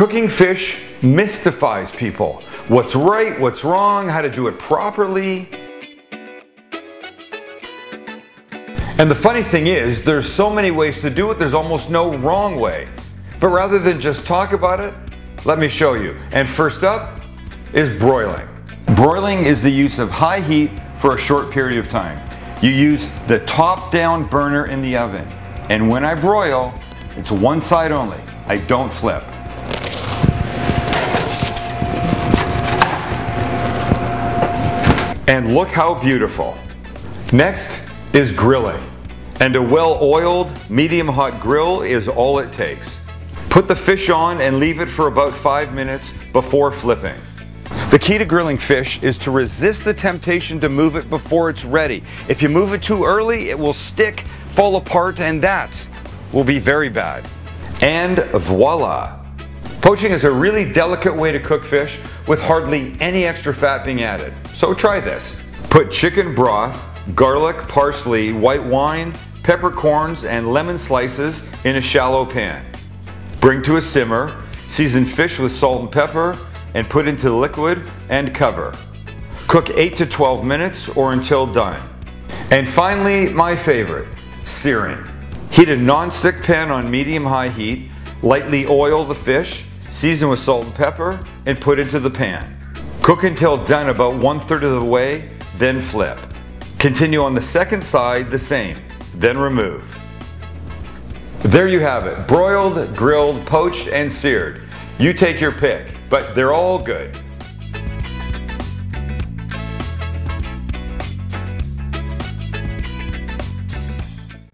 Cooking fish mystifies people. What's right, what's wrong, how to do it properly. And the funny thing is, there's so many ways to do it, there's almost no wrong way. But rather than just talk about it, let me show you. And first up is broiling. Broiling is the use of high heat for a short period of time. You use the top down burner in the oven. And when I broil, it's one side only. I don't flip. And look how beautiful. Next is grilling. And a well-oiled, medium-hot grill is all it takes. Put the fish on and leave it for about five minutes before flipping. The key to grilling fish is to resist the temptation to move it before it's ready. If you move it too early, it will stick, fall apart, and that will be very bad. And voila! Poaching is a really delicate way to cook fish with hardly any extra fat being added. So try this. Put chicken broth, garlic, parsley, white wine, peppercorns, and lemon slices in a shallow pan. Bring to a simmer, season fish with salt and pepper, and put into the liquid and cover. Cook 8 to 12 minutes or until done. And finally, my favorite, searing. Heat a non-stick pan on medium-high heat, lightly oil the fish, Season with salt and pepper and put into the pan. Cook until done about one third of the way, then flip. Continue on the second side the same, then remove. There you have it, broiled, grilled, poached, and seared. You take your pick, but they're all good.